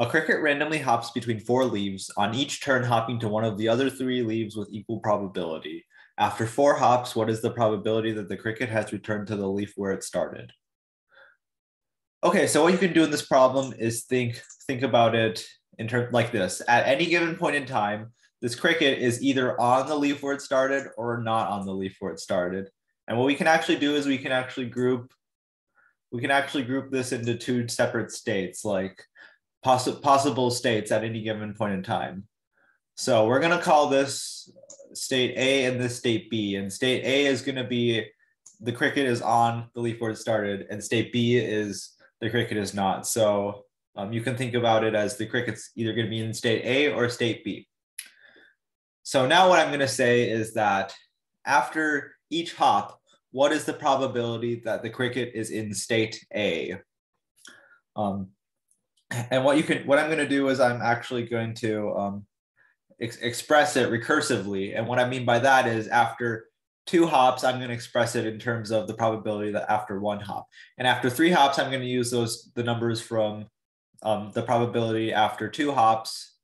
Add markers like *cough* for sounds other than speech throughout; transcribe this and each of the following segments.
A cricket randomly hops between four leaves, on each turn hopping to one of the other three leaves with equal probability. After four hops, what is the probability that the cricket has returned to the leaf where it started? Okay, so what you can do in this problem is think think about it in terms like this. At any given point in time, this cricket is either on the leaf where it started or not on the leaf where it started. And what we can actually do is we can actually group we can actually group this into two separate states like poss- possible states at any given point in time. So we're going to call this state A and this state B. And state A is going to be the cricket is on the leaf it started, and state B is the cricket is not. So um, you can think about it as the cricket's either going to be in state A or state B. So now what I'm going to say is that after each hop, what is the probability that the cricket is in state A? Um, *laughs* and what you can what i'm going to do is i'm actually going to um, ex- express it recursively. And what i mean by that is after two hops i'm going to express it in terms of the probability that after one hop. And after three hops i'm going to use those the numbers from um, the probability after two hops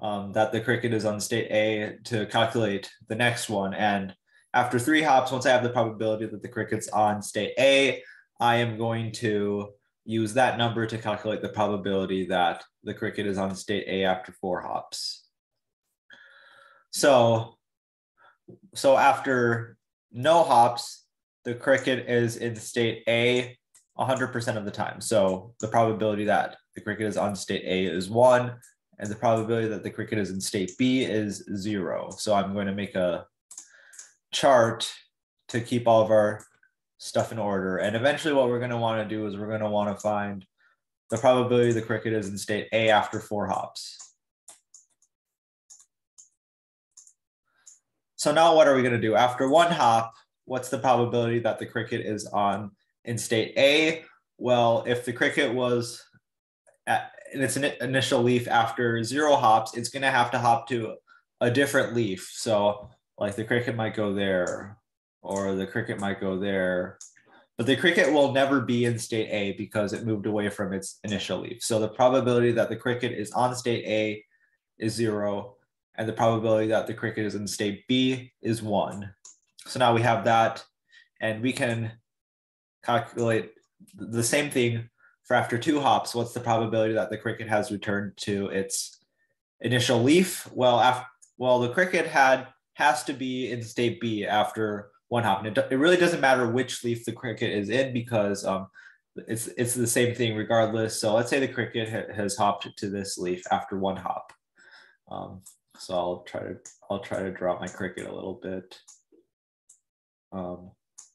um, that the cricket is on state a to calculate the next one. And after three hops once i have the probability that the cricket's on state a i am going to use that number to calculate the probability that the cricket is on state A after four hops. So, so after no hops, the cricket is in state A 100% of the time. So the probability that the cricket is on state A is one, and the probability that the cricket is in state B is zero. So I'm going to make a chart to keep all of our stuff in order. And eventually what we're going to want to do is we're going to want to find the probability the cricket is in state A after four hops. So now what are we going to do? After one hop, what's the probability that the cricket is on in state A? Well, if the cricket was at, in its initial leaf after zero hops, it's going to have to hop to a different leaf. So like the cricket might go there, or the cricket might go there. But the cricket will never be in state A because it moved away from its initial leaf. So the probability that the cricket is on state A is zero, and the probability that the cricket is in state B is one. So now we have that, and we can calculate the same thing for after two hops. What's the probability that the cricket has returned to its initial leaf? Well, after, well, the cricket had has to be in state B after one hop. And it, it really doesn't matter which leaf the cricket is in because um, it's it's the same thing regardless. So let's say the cricket ha has hopped to this leaf after one hop. Um, so I'll try to I'll try to draw my cricket a little bit um,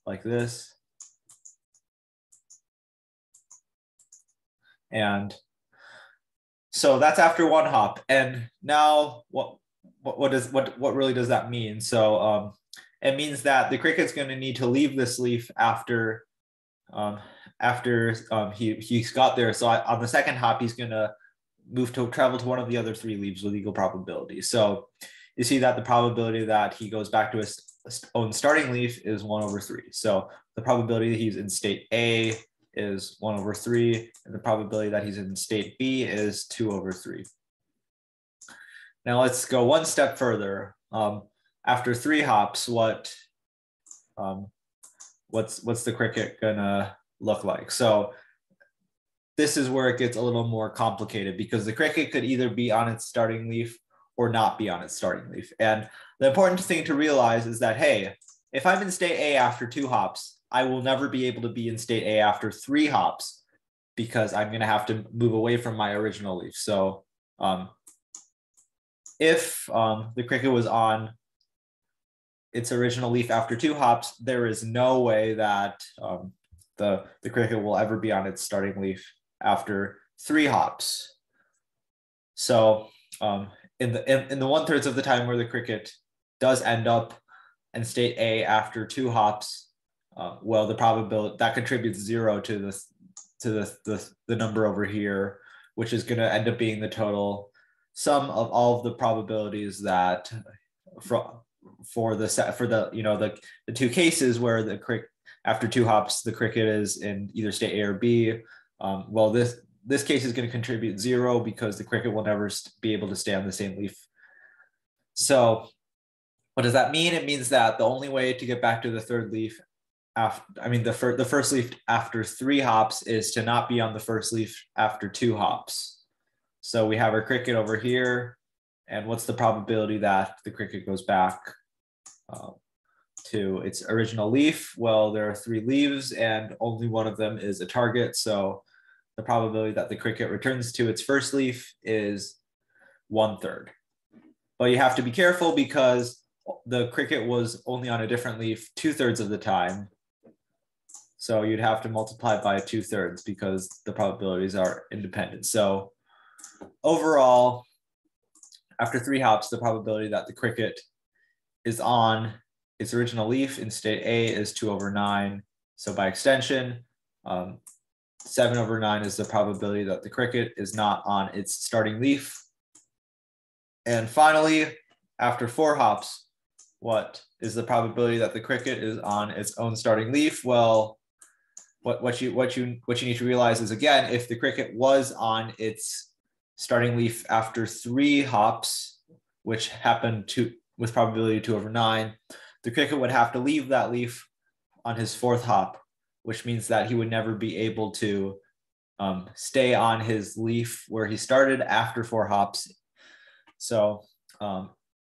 like this. And so that's after one hop. And now what what, what does what what really does that mean? So um, it means that the cricket's going to need to leave this leaf after um, after um, he he's got there. So I, on the second hop, he's going to move to travel to one of the other three leaves with equal probability. So you see that the probability that he goes back to his own starting leaf is one over three. So the probability that he's in state A is one over three, and the probability that he's in state B is two over three. Now let's go one step further. Um, after three hops, what um, what's what's the cricket gonna look like? So this is where it gets a little more complicated because the cricket could either be on its starting leaf or not be on its starting leaf. And the important thing to realize is that hey, if I'm in state A after two hops, I will never be able to be in state A after three hops because I'm going to have to move away from my original leaf. So um, if um, the cricket was on its original leaf after two hops, there is no way that um, the, the cricket will ever be on its starting leaf after three hops. So um, in the in, in the one thirds of the time where the cricket does end up in state A after two hops, uh, well, the probability that contributes zero to this to the, the, the number over here, which is going to end up being the total sum of all of the probabilities that from for the set for the you know the the two cases where the crick after two hops the cricket is in either state A or B. Um, well, this this case is going to contribute zero because the cricket will never be able to stay on the same leaf. So what does that mean? It means that the only way to get back to the third leaf after, I mean, the, fir- the first leaf after three hops is to not be on the first leaf after two hops. So we have our cricket over here. And what's the probability that the cricket goes back uh, to its original leaf? Well, there are three leaves and only one of them is a target. So the probability that the cricket returns to its first leaf is one third. But you have to be careful because the cricket was only on a different leaf two thirds of the time. So you'd have to multiply by two thirds because the probabilities are independent. So overall, after three hops, the probability that the cricket is on its original leaf in state A is two over nine. So by extension, um, seven over nine is the probability that the cricket is not on its starting leaf. And finally, after four hops, what is the probability that the cricket is on its own starting leaf? Well, what, what you what you what you need to realize is again, if the cricket was on its starting leaf after three hops, which happened to with probability two over nine, the cricket would have to leave that leaf on his fourth hop, which means that he would never be able to um, stay on his leaf where he started after four hops. So um,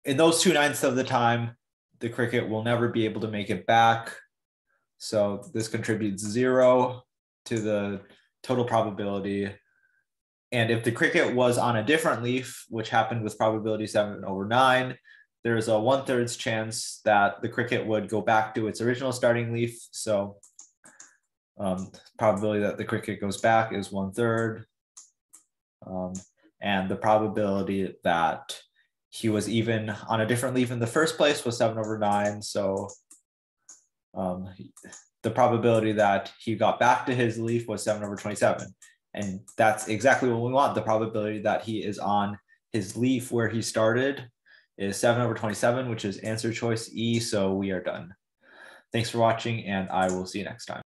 in those two ninths of the time, the cricket will never be able to make it back. So this contributes zero to the total probability. And if the cricket was on a different leaf, which happened with probability seven over nine, there's a one thirds chance that the cricket would go back to its original starting leaf. So um, probability that the cricket goes back is one third. Um, and the probability that he was even on a different leaf in the first place was seven over nine. So um, the probability that he got back to his leaf was seven over 27. And that's exactly what we want. The probability that he is on his leaf where he started is 7 over 27, which is answer choice E. So we are done. Thanks for watching, and I will see you next time.